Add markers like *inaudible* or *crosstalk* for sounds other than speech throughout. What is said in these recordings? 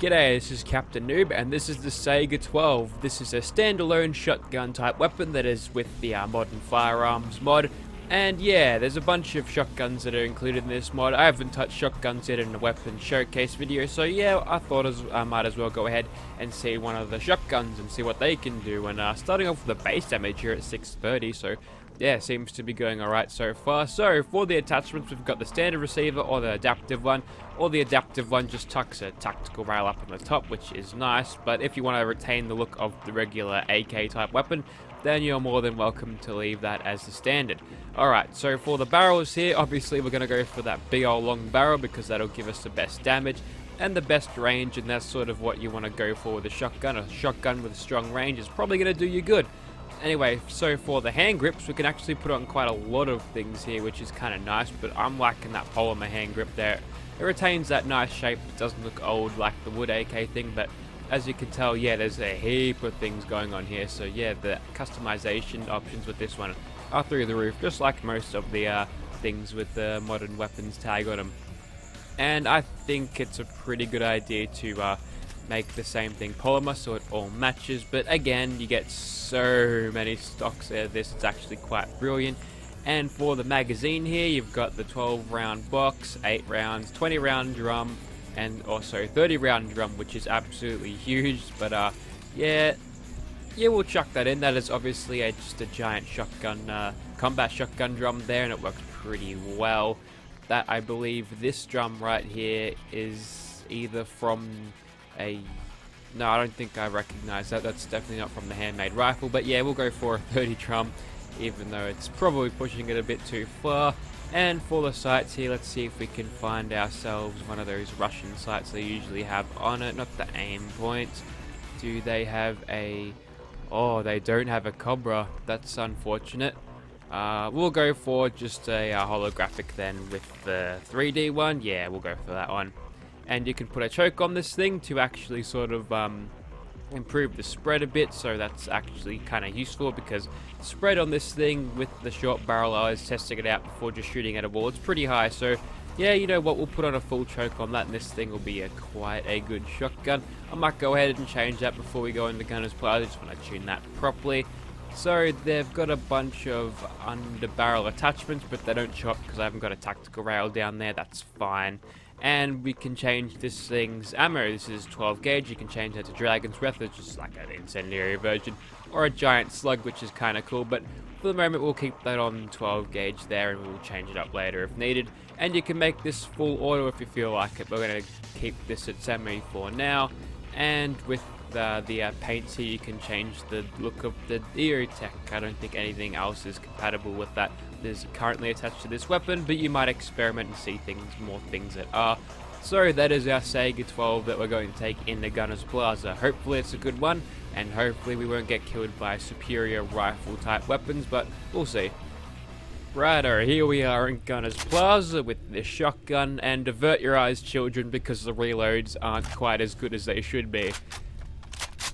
G'day, this is Captain Noob, and this is the Saiga 12. This is a standalone shotgun type weapon that is with the uh, modern firearms mod. And yeah, there's a bunch of shotguns that are included in this mod. I haven't touched shotguns yet in a weapon showcase video, so yeah, I thought as, I might as well go ahead and see one of the shotguns and see what they can do. And uh, starting off with the base damage here at 630, so yeah, seems to be going alright so far. So, for the attachments, we've got the standard receiver or the adaptive one, or the adaptive one just tucks a tactical rail up on the top, which is nice, but if you want to retain the look of the regular AK type weapon, then you're more than welcome to leave that as the standard. Alright, so for the barrels here, obviously we're going to go for that big old long barrel because that'll give us the best damage and the best range, and that's sort of what you want to go for with a shotgun. A shotgun with strong range is probably going to do you good. Anyway, so for the hand grips, we can actually put on quite a lot of things here, which is kind of nice, but I'm liking that polymer hand grip there. It retains that nice shape, it doesn't look old like the wood AK thing, but as you can tell, yeah, there's a heap of things going on here, so yeah, the customization options with this one are through the roof, just like most of the uh, things with the modern weapons tag on them. And I think it's a pretty good idea to uh, make the same thing polymer so it all matches, but again, you get so many stocks out of this, it's actually quite brilliant. And for the magazine here, you've got the 12 round box, 8 rounds, 20 round drum, and also 30 round drum, which is absolutely huge. But uh, yeah, yeah, we'll chuck that in. That is obviously a, just a giant shotgun, uh, combat shotgun drum there, and it works pretty well. That I believe this drum right here is either from a no, I don't think I recognize that. That's definitely not from the handmade rifle. But yeah, we'll go for a 30 drum, even though it's probably pushing it a bit too far. And for the sights here, let's see if we can find ourselves one of those Russian sights they usually have on it. Not the aim point. Do they have a... Oh, they don't have a Cobra. That's unfortunate. Uh, we'll go for just a uh, holographic then with the 3D one. Yeah, we'll go for that one and you can put a choke on this thing to actually sort of um, improve the spread a bit so that's actually kind of useful because spread on this thing with the short barrel I was testing it out before just shooting at a wall it's pretty high. So yeah you know what we'll put on a full choke on that and this thing will be a quite a good shotgun. I might go ahead and change that before we go into Gunner's Plaza I just want to tune that properly. So they've got a bunch of under barrel attachments but they don't chop because I haven't got a tactical rail down there that's fine and we can change this thing's ammo. This is 12 gauge. You can change that to Dragon's Breath, which is like an incendiary version, or a Giant Slug, which is kind of cool. But for the moment, we'll keep that on 12 gauge there, and we'll change it up later if needed. And you can make this full auto if you feel like it. We're going to keep this at semi for now. And with the, the uh, paints here, you can change the look of the EOTech. I don't think anything else is compatible with that is currently attached to this weapon, but you might experiment and see things, more things that are. So that is our Saiga 12 that we're going to take in the Gunner's Plaza. Hopefully it's a good one, and hopefully we won't get killed by superior rifle type weapons, but we'll see. Righto, here we are in Gunner's Plaza with the shotgun, and divert your eyes children because the reloads aren't quite as good as they should be.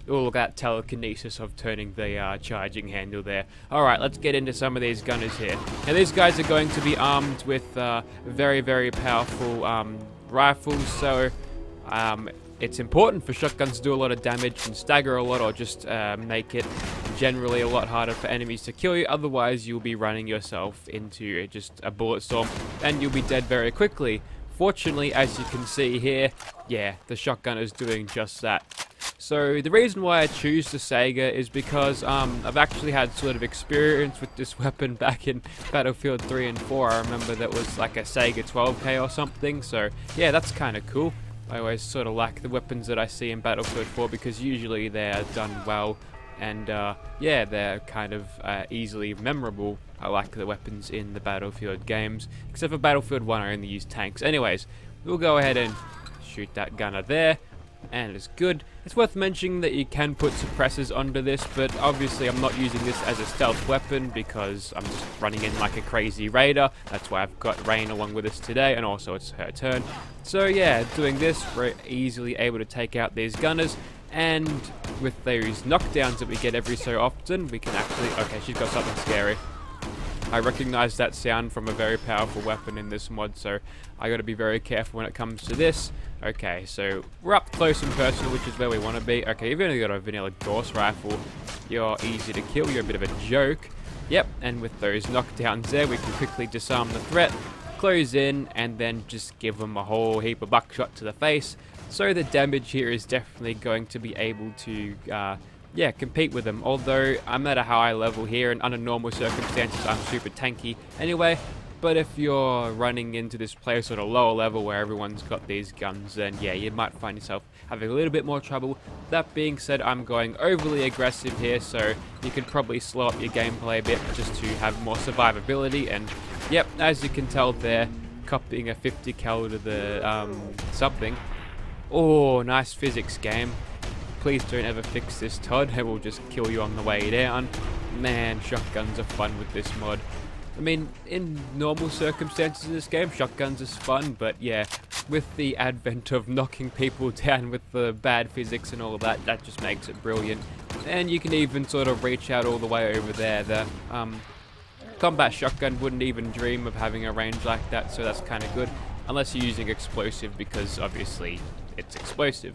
Oh, that telekinesis of turning the uh, charging handle there. Alright, let's get into some of these gunners here. Now, these guys are going to be armed with uh, very, very powerful um, rifles, so um, it's important for shotguns to do a lot of damage and stagger a lot or just uh, make it generally a lot harder for enemies to kill you. Otherwise, you'll be running yourself into just a bullet storm and you'll be dead very quickly. Fortunately, as you can see here, yeah, the shotgun is doing just that. So the reason why I choose the Saiga is because um, I've actually had sort of experience with this *laughs* weapon back in Battlefield 3 and 4. I remember that was like a Saiga 12K or something. So yeah, that's kind of cool. I always sort of like the weapons that I see in Battlefield 4 because usually they're done well and uh, yeah, they're kind of uh, easily memorable. I like the weapons in the Battlefield games, except for Battlefield 1 I only use tanks. Anyways, we'll go ahead and shoot that gunner there and it is good. It's worth mentioning that you can put suppressors under this, but obviously I'm not using this as a stealth weapon because I'm just running in like a crazy raider. That's why I've got Raine along with us today, and also it's her turn. So yeah, doing this, we're easily able to take out these gunners, and with those knockdowns that we get every so often, we can actually... Okay, she's got something scary. I recognize that sound from a very powerful weapon in this mod, so I gotta be very careful when it comes to this. Okay, so we're up close and personal, which is where we want to be. Okay, you've only got a vanilla Gauss rifle. You're easy to kill, you're a bit of a joke. Yep, and with those knockdowns there, we can quickly disarm the threat, close in, and then just give them a whole heap of buckshot to the face. So the damage here is definitely going to be able to, uh, yeah, compete with them. Although I'm at a high level here, and under normal circumstances, I'm super tanky anyway. But if you're running into this place at a lower level where everyone's got these guns, then yeah, you might find yourself having a little bit more trouble. That being said, I'm going overly aggressive here, so you could probably slow up your gameplay a bit just to have more survivability. And yep, as you can tell there, copying a 50 cal to the um, something. Oh, nice physics game. Please don't ever fix this, Todd. It will just kill you on the way down. Man, shotguns are fun with this mod. I mean, in normal circumstances in this game, shotguns is fun, but yeah, with the advent of knocking people *laughs* down with the bad physics and all of that, that just makes it brilliant. And you can even sort of reach out all the way over there. The um, combat shotgun wouldn't even dream of having a range like that, so that's kind of good. Unless you're using explosive, because obviously it's explosive.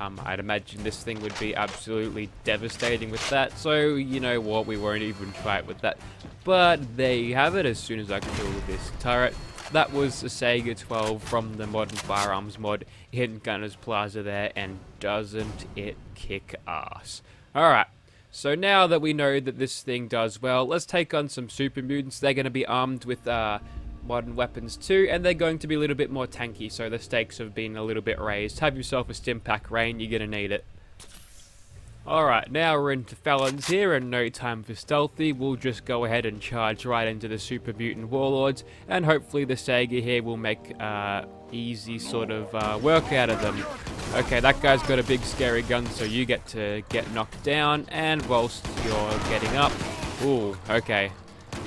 Um, I'd imagine this thing would be absolutely devastating with that, so you know what, we won't even try it with that. But there you have it, as soon as I kill this turret. That was a Saiga 12 from the Modern Firearms mod, in Gunners Plaza there, and doesn't it kick ass. Alright, so now that we know that this thing does well, let's take on some super mutants. They're going to be armed with uh, modern weapons too, and they're going to be a little bit more tanky, so the stakes have been a little bit raised. Have yourself a Stimpak Raine, you're going to need it. Alright, now we're into Fallon's here, and no time for stealthy. We'll just go ahead and charge right into the Super Mutant Warlords, and hopefully the Saiga here will make uh, easy sort of uh, work out of them. Okay, that guy's got a big scary gun, so you get to get knocked down, and whilst you're getting up... Ooh, okay.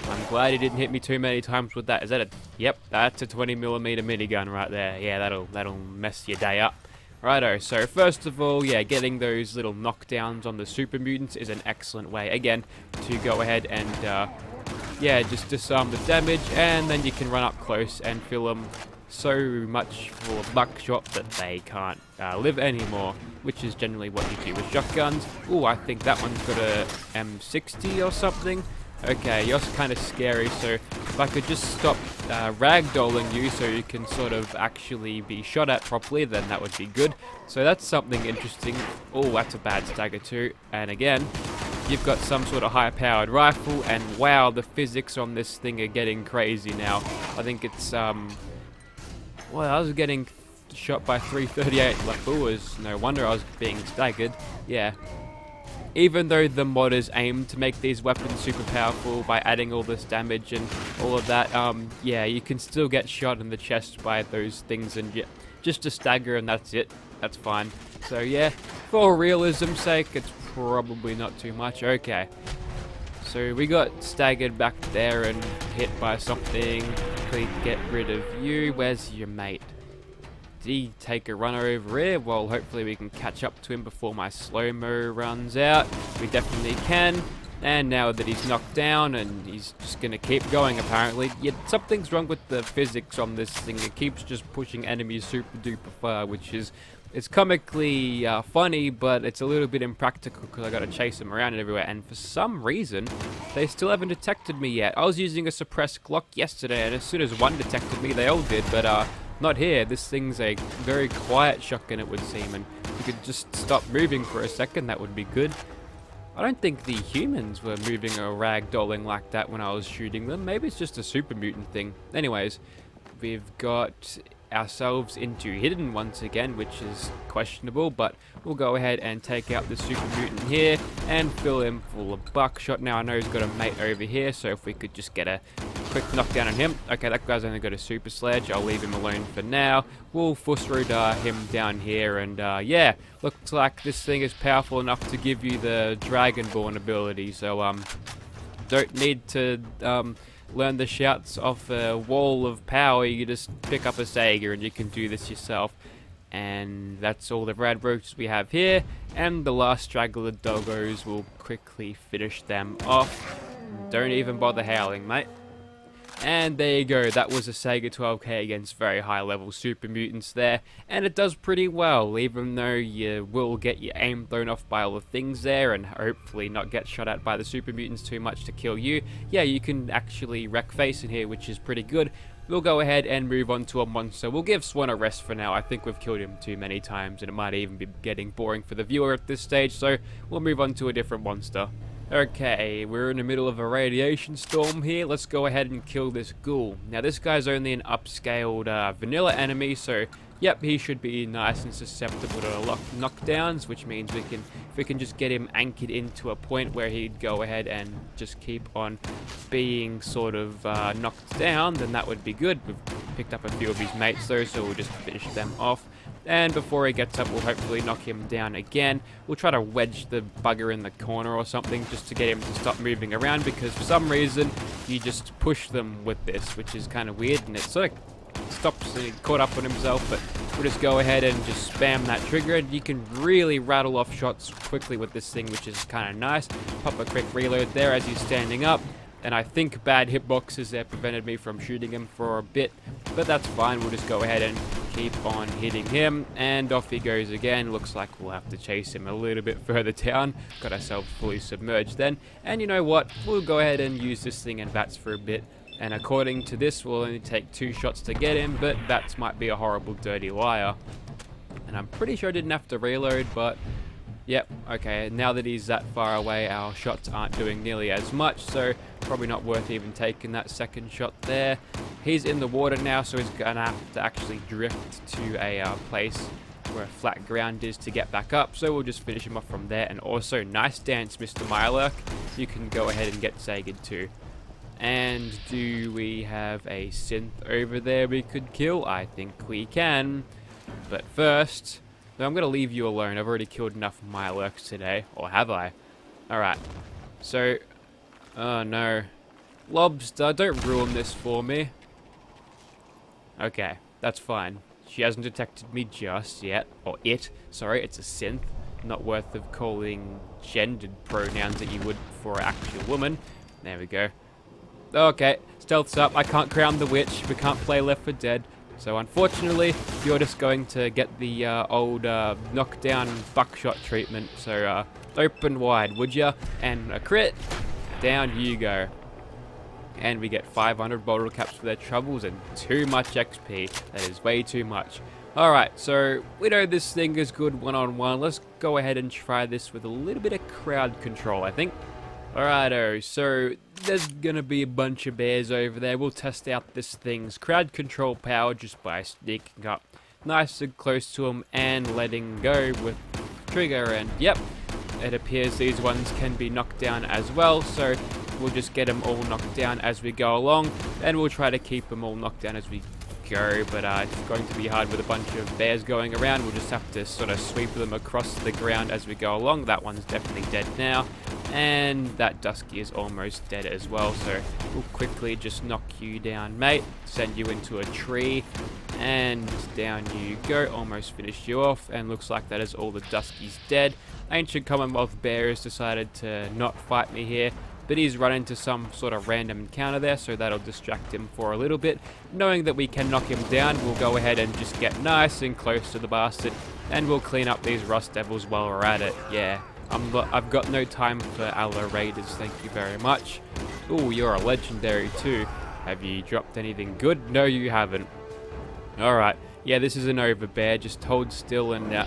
I'm glad he didn't hit me too many times with that. Is that a... Yep, that's a 20 millimeter minigun right there. Yeah, that'll that'll mess your day up. Righto, so first of all, yeah, getting those little knockdowns on the super mutants is an excellent way, again, to go ahead and, uh, yeah, just disarm the damage, and then you can run up close and fill them so much full of buckshot that they can't uh, live anymore, which is generally what you do with shotguns. Oh, I think that one's got a M60 or something. Okay, you're kind of scary, so if I could just stop uh, ragdolling you so you can sort of actually be shot at properly, then that would be good. So that's something interesting. Oh, that's a bad stagger too. And again, you've got some sort of high-powered rifle, and wow, the physics on this thing are getting crazy now. I think it's, um... Well, I was getting shot by 338 Lapuas. No wonder I was being staggered. Yeah, even though the modders aim to make these weapons super powerful by adding all this damage and all of that, um, yeah, you can still get shot in the chest by those things and just a stagger and that's it. That's fine. So yeah, for realism's sake, it's probably not too much. Okay. So we got staggered back there and hit by something. Please get rid of you. Where's your mate? He take a runner over here? Well, hopefully we can catch up to him before my slow-mo runs out. We definitely can. And now that he's knocked down and he's just going to keep going apparently. Yet something's wrong with the physics on this thing. It keeps just pushing enemies super duper far, which is it's comically uh, funny, but it's a little bit impractical because I got to chase them around everywhere. And for some reason, they still haven't detected me yet. I was using a suppressed Glock yesterday, and as soon as one detected me, they all did. But uh, not here. This thing's a very quiet shotgun, it would seem, and if you could just stop moving for a second, that would be good. I don't think the humans were moving or ragdolling like that when I was shooting them. Maybe it's just a super mutant thing. Anyways, we've got ourselves into hidden once again, which is questionable, but we'll go ahead and take out the super mutant here and fill him full of buckshot. Now I know he's got a mate over here, so if we could just get a quick knockdown on him. Okay, that guy's only got a super sledge. I'll leave him alone for now. We'll Fusroda him down here, and uh, yeah, looks like this thing is powerful enough to give you the Dragonborn ability, so um, don't need to um, learn the shouts off a wall of power, you just pick up a Saiga and you can do this yourself. And that's all the rad roaches we have here. And the last straggler doggos will quickly finish them off. Don't even bother howling, mate. And there you go, that was a Saiga 12k against very high level super mutants there. And it does pretty well, even though you will get your aim thrown off by all the things there and hopefully not get shot at by the super mutants too much to kill you. Yeah, you can actually wreck face in here, which is pretty good. We'll go ahead and move on to a monster. We'll give Swan a rest for now. I think we've killed him too many times and it might even be getting boring for the viewer at this stage, so we'll move on to a different monster. Okay, we're in the middle of a radiation storm here. Let's go ahead and kill this ghoul. Now, this guy's only an upscaled uh, vanilla enemy, so yep, he should be nice and susceptible to lock knockdowns, which means we can, if we can just get him anchored into a point where he'd go ahead and just keep on being sort of uh, knocked down, then that would be good. We've picked up a few of his mates though, so we'll just finish them off. And before he gets up, we'll hopefully knock him down again. We'll try to wedge the bugger in the corner or something just to get him to stop moving around because for some reason you just push them with this, which is kind of weird and it sort of stops and he caught up on himself, but we'll just go ahead and just spam that trigger. And you can really rattle off shots quickly with this thing, which is kind of nice. Pop a quick reload there as he's standing up. And I think bad hitboxes there prevented me from shooting him for a bit. But that's fine, we'll just go ahead and keep on hitting him. And off he goes again. Looks like we'll have to chase him a little bit *laughs* further down. Got ourselves fully submerged then. And you know what? We'll go ahead and use this thing and VATS for a bit. And according to this, we'll only take two shots to get him, but VATS might be a horrible dirty liar. And I'm pretty sure I didn't have to reload, but Yep, okay, now that he's that far away, our shots aren't doing nearly as much, so probably not worth even taking that second shot there. He's in the water now, so he's going to have to actually drift to a uh, place where flat ground is to get back up, so we'll just finish him off from there. And also, nice dance, Mr. Mirelurk. You can go ahead and get Sagid too. And do we have a synth over there we could kill? I think we can. But first, so I'm going to leave you alone. I've already killed enough Mirelurks today. Or have I? Alright. So... Oh no. Lobster, don't ruin this for me. Okay, that's fine. She hasn't detected me just yet. Or it. Sorry, it's a synth. Not worth of calling gendered pronouns that you would for an actual woman. There we go. Okay, stealth's up. I can't crown the witch. We can't play Left 4 Dead. So unfortunately, you're just going to get the uh, old uh, knockdown buckshot treatment. So uh, open wide, would ya? And a crit, down you go. And we get 500 bottle caps for their troubles and too much XP. That is way too much. Alright, so we know this thing is good one-on-one. -on -one. Let's go ahead and try this with a little bit of crowd control, I think. Alrighto, so there's gonna be a bunch of bears over there. We'll test out this thing's crowd control power just by sneaking up nice and close to them and letting go with trigger. And yep, it appears these ones can be knocked down as well. So we'll just get them all knocked down as we go along. And we'll try to keep them all knocked down as we go, but uh, it's going to be hard with a bunch of bears going around. We'll just have to sort of sweep them across the ground as we go along. That one's definitely dead now. And that Dusky is almost dead as well, so we'll quickly just knock you down, mate. Send you into a tree, and down you go. Almost finished you off, and looks like that is all the Duskies dead. Ancient Commonwealth Bear has decided to not fight me here but he's run into some sort of random encounter there, so that'll distract him for a little bit. Knowing that we can knock him down, we'll go ahead and just get nice and close to the bastard, and we'll clean up these Rust Devils while we're at it. Yeah, i have got no time for Allo Raiders, thank you very much. Oh, you're a legendary too. Have you dropped anything good? No, you haven't. Alright, yeah, this is an overbear, just hold still and... Uh,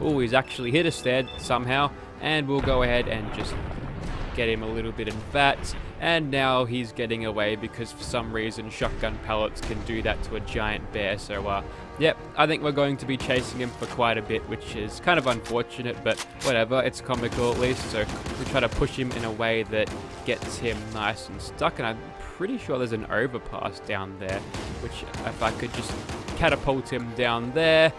oh, he's actually hit us there somehow, and we'll go ahead and just get him a little bit in fat, and now he's getting away because for some reason shotgun pellets can do that to a giant bear, so uh, yep, I think we're going to be chasing him for quite a bit, which is kind of unfortunate, but whatever, it's comical at least, so we try to push him in a way that gets him nice and stuck, and I'm pretty sure there's an overpass down there, which if I could just catapult him down there,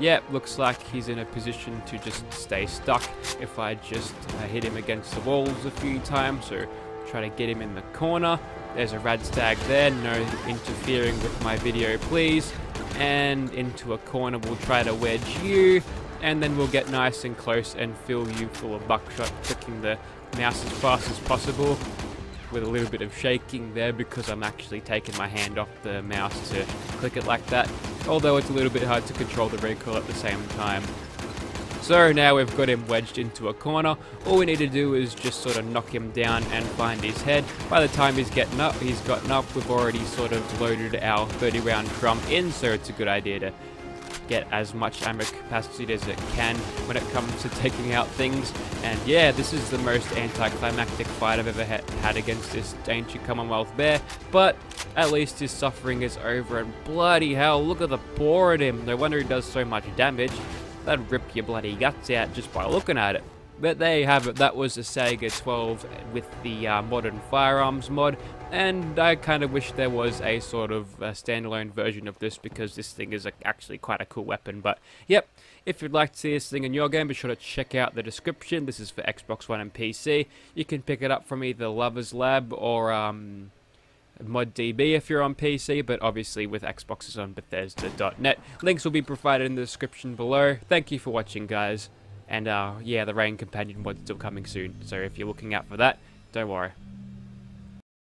yeah, looks like he's in a position to just stay stuck if I just uh, hit him against the walls a few times. or try to get him in the corner. There's a Radstag there, no interfering with my video please. And into a corner we'll try to wedge you. And then we'll get nice and close and fill you full of buckshot, clicking the mouse as fast as possible. With a little bit of shaking there because I'm actually taking my hand off the mouse to click it like that, although it's a little bit hard to control the recoil at the same time. So now we've got him wedged into a corner. All we need to do is just sort of knock him down and find his head. By the time he's getting up, he's gotten up. We've already sort of loaded our 30 round drum in, so it's a good idea to get as much ammo capacity as it can when it comes to taking out things. And yeah, this is the most anticlimactic fight I've ever ha had against this ancient Commonwealth bear. But at least his suffering is over. And bloody hell, look at the paw at him. No wonder he does so much damage. That'd rip your bloody guts out just by looking at it. But there you have it, that was the Saiga 12 with the uh, modern firearms mod, and I kind of wish there was a sort of a standalone version of this because this thing is a, actually quite a cool weapon. But yep, if you'd like to see this thing in your game, be sure to check out the description. This is for Xbox One and PC. You can pick it up from either Lover's Lab or um, ModDB if you're on PC, but obviously with Xboxes on Bethesda.net. Links will be provided in the description below. Thank you for watching, guys. And uh, yeah, the Raine Companion mod's still coming soon, so if you're looking out for that, don't worry.